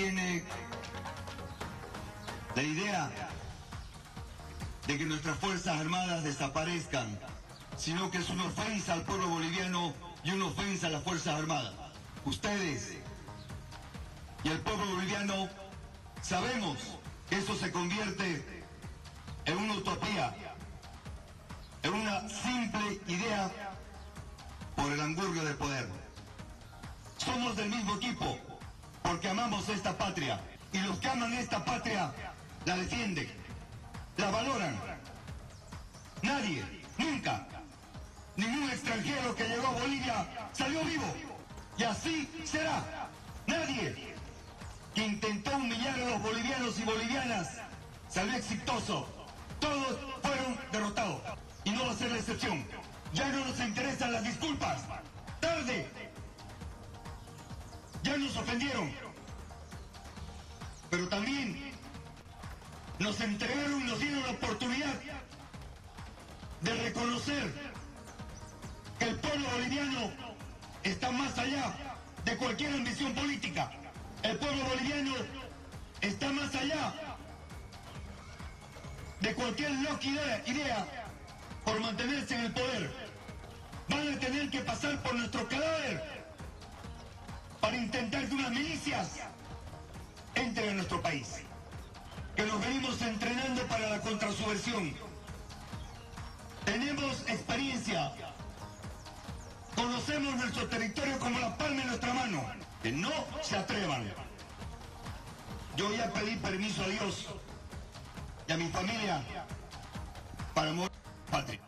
tiene la idea de que nuestras Fuerzas Armadas desaparezcan, sino que es una ofensa al pueblo boliviano y una ofensa a las Fuerzas Armadas. Ustedes y el pueblo boliviano sabemos que eso se convierte en una utopía, en una simple idea por el angurrio del poder. Somos del mismo equipo porque amamos esta patria y los que aman esta patria la defienden, la valoran. Nadie, nunca, ningún extranjero que llegó a Bolivia salió vivo y así será. Nadie que intentó humillar a los bolivianos y bolivianas salió exitoso. Todos fueron derrotados y no va a ser la excepción. Ya no nos interesan las disculpas. Tarde. Ya nos ofendieron. Pero también nos entregaron y nos dieron la oportunidad de reconocer que el pueblo boliviano está más allá de cualquier ambición política. El pueblo boliviano está más allá de cualquier loca idea, por mantenerse en el poder. Van a tener que pasar por nuestro cadáver intentar que unas milicias entren en nuestro país. Que nos venimos entrenando para la contrasubversión. Tenemos experiencia. Conocemos nuestro territorio como la palma de nuestra mano. Que no se atrevan. Yo ya pedí permiso a Dios y a mi familia para morir patria.